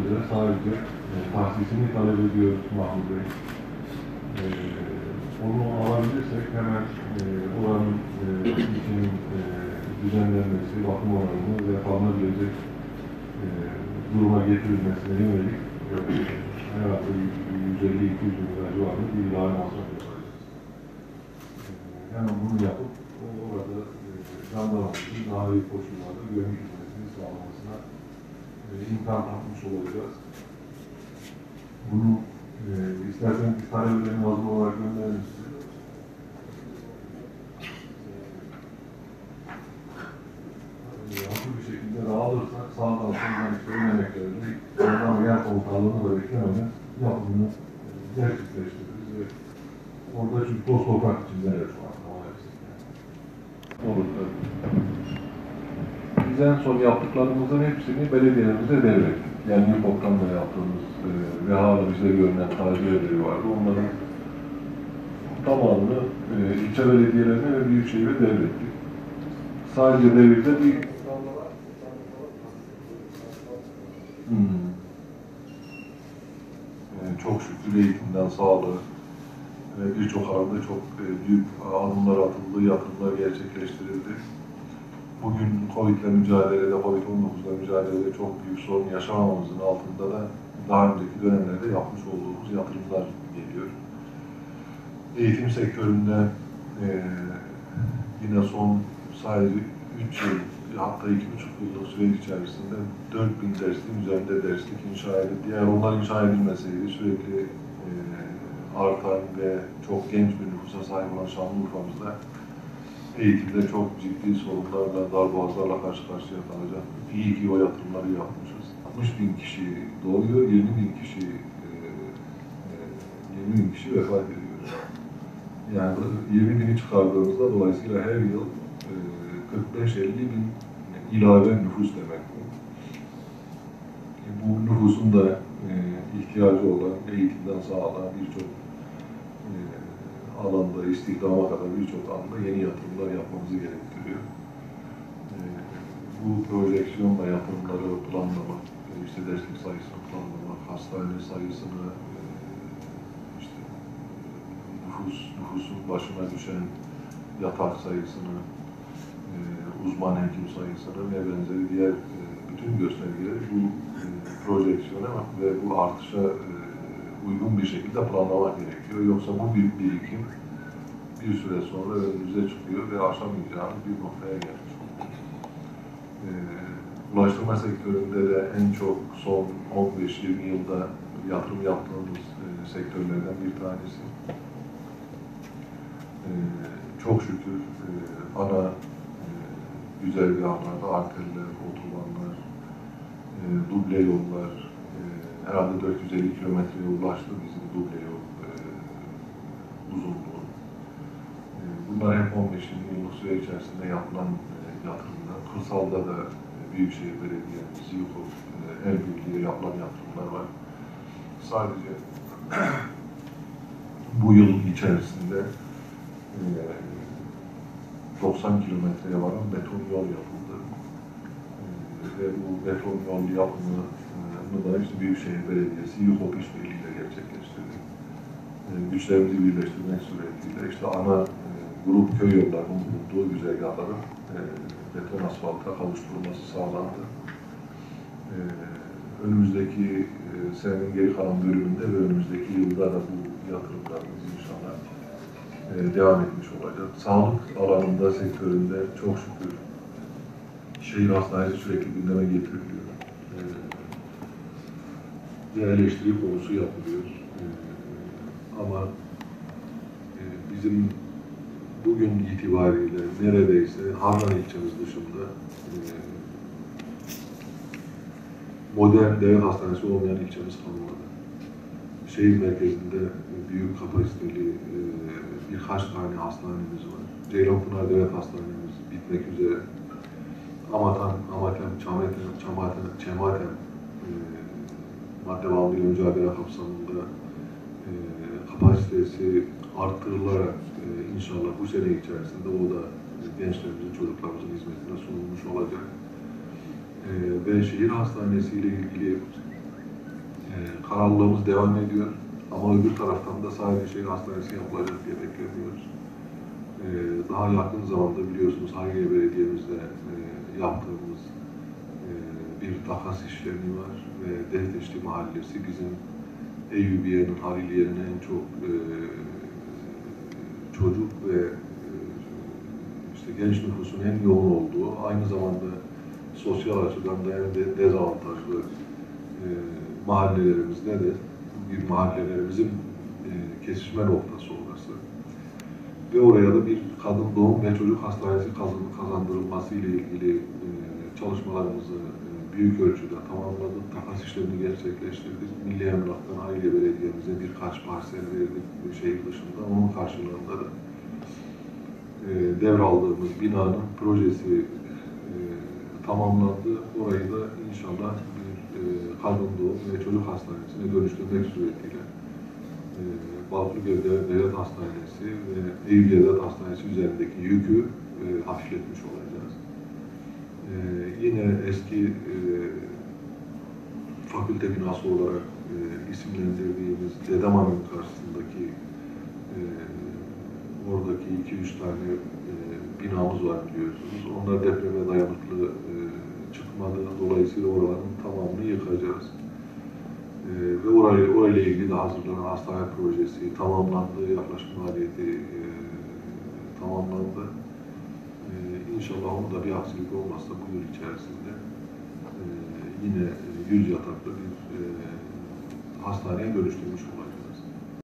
üzere sadece e, tahsisini talep ediyoruz Mahmut Bey. E, onu alabilirsek hemen e, oranın e, içinin e, düzenlenmesi, bakım oranını ve alınabilecek e, duruma getirilmesine yönelik e, herhalde 150-200 bin lira civarında bir idare masraf yapacağız. E, hemen bunu yapıp orada e, jandarmamızın daha iyi koşullarda güvenlik hizmetini sağlamasına imkan tanımış olacağız. Bunu e, isterseniz bir talebelerin yazılı olarak gönderelim size. Hazır bir şekilde dağılırsak sağdan soldan işte ön emeklerini, oradan yer komutanlığını da beklemeden yapımını e, gerçekleştiririz ve orada çünkü toz toprak an. ama hepsi. Olur tabii. Biz en son yaptıklarımızın hepsini belediyelerimize devrettik. Yani YUPOK'tan da yaptığımız e, ve hala bize görünen taciyeleri vardı. Onların tamamını e, ilçe belediyelerine ve büyükşehire devrettik. Sadece devirde bir Hmm. E, çok şükür eğitimden sağlığı birçok alanda çok e, büyük adımlar atıldı, yatırımlar gerçekleştirildi. Bugün Covid ile mücadelede, Covid-19 ile mücadelede çok büyük sorun yaşamamamızın altında da daha önceki dönemlerde yapmış olduğumuz yatırımlar geliyor. Eğitim sektöründe e, yine son sadece 3 yıl, hatta 2,5 yıllık süreç içerisinde 4000 derslik üzerinde derslik inşa edildi. Eğer onlar inşa edilmeseydi sürekli e, artan ve çok genç bir nüfusa sahip olan Şanlıurfa'mızda eğitimde çok ciddi sorunlarla, darboğazlarla karşı karşıya kalacaktık. İyi ki o yatırımları yapmışız. 60 bin kişi doğuyor, 20 bin kişi e, e, 20 bin kişi vefat ediyor. Yani 20 bini çıkardığımızda dolayısıyla her yıl e, 45-50 bin ilave nüfus demek bu. E, bu nüfusun da e, ihtiyacı olan eğitimden sağlanan birçok e, alanda, istihdama kadar birçok alanda yeni yatırımlar yapmamızı gerektiriyor. E, bu projeksiyonla yatırımları planlamak, e, işte derslik sayısını planlamak, hastane sayısını, e, işte nüfus, nüfusun başına düşen yatak sayısını, e, uzman hekim sayısını ve benzeri diğer bütün göstergeleri bu e, projeksiyona ve bu artışa e, uygun bir şekilde planlamak gerekiyor. Yoksa bu bir birikim bir süre sonra önümüze çıkıyor ve aşamayacağımız bir noktaya gelmiş oluyor. E, ulaştırma sektöründe de en çok son 15-20 yılda yatırım yaptığımız e, sektörlerden bir tanesi. E, çok şükür e, ana e, güzergahlarda arterler, otobanlar, e, duble yollar, herhalde 450 kilometreye ulaştı bizim duble yol e, uzunluğu. E, bunlar hep 15 yıllık süre içerisinde yapılan e, yatırımlar. Kırsalda da e, Büyükşehir Belediyesi, YUKOP, e, el birliği yapılan yatırımlar var. Sadece bu yıl içerisinde e, 90 kilometreye varan beton yol yapıldı. E, ve bu beton yol yapımı bunu işte Büyükşehir Belediyesi YUKOP işbirliğiyle gerçekleştirdi. E, güçlerimizi birleştirmek suretiyle işte ana e, grup köy yollarının bulunduğu güzergahların e, beton asfalta kavuşturulması sağlandı. E, önümüzdeki e, senenin geri kalan bölümünde ve önümüzdeki yılda da bu yatırımlarımız inşallah e, devam etmiş olacak. Sağlık alanında, sektöründe çok şükür şehir hastanesi sürekli gündeme getiriliyor. Eleştiri konusu yapılıyor. E, ama e, bizim bugün itibariyle neredeyse Harran ilçemiz dışında e, modern devlet hastanesi olmayan ilçemiz kalmadı. Şehir merkezinde büyük kapasiteli e, birkaç tane hastanemiz var. Ceylanpınar Devlet Hastanemiz bitmek üzere. Amatan, Amatem, Çamatem, Çamatem, Çematem e, madde bağımlılığı mücadele kapsamında e, kapasitesi arttırılarak e, inşallah bu sene içerisinde o da e, gençlerimizin, çocuklarımızın hizmetine sunulmuş olacak. E, ve şehir hastanesi ile ilgili kararlılığımız devam ediyor. Ama öbür taraftan da sadece şehir hastanesi yapılacak diye beklemiyoruz. E, daha yakın zamanda biliyorsunuz Harbiye Belediye'mizde e, yaptığımız e, bir takas işlemi var ve Dehteşli Mahallesi bizim Eyyubiye'nin, Hariliye'nin en çok e, çocuk ve e, işte genç nüfusun en yoğun olduğu, aynı zamanda sosyal açıdan da en de dezavantajlı e, mahallelerimizde de bir mahallelerimizin e, kesişme noktası orası. Ve oraya da bir kadın doğum ve çocuk hastanesi kazan- kazandırılması ile ilgili e, çalışmalarımızı büyük ölçüde tamamladık. Takas işlemini gerçekleştirdik. Milli Emlak'tan Aile Belediye'mize birkaç parsel verdik şehir dışında. Onun karşılığında da e, devraldığımız binanın projesi e, tamamlandı. Orayı da inşallah bir e, kadın doğum ve çocuk hastanesine dönüştürmek suretiyle e, Balklıgöl Devlet Devlet Hastanesi ve Eyüp Devlet Hastanesi üzerindeki yükü e, hafifletmiş olacağız. Yine eski e, fakülte binası olarak e, isimlendirdiğimiz Dedeman'ın karşısındaki e, oradaki iki üç tane e, binamız var biliyorsunuz. Onlar depreme dayanıklı e, çıkmadı. Dolayısıyla oraların tamamını yıkacağız. E, ve orayla, orayla ilgili de hazırlanan hastane projesi tamamlandı. Yaklaşık maliyeti e, tamamlandı. İnşallah onun da bir aksilik olmazsa bu yıl içerisinde e, yine e, yüz yataklı bir e, hastaneye dönüştürmüş olacağız.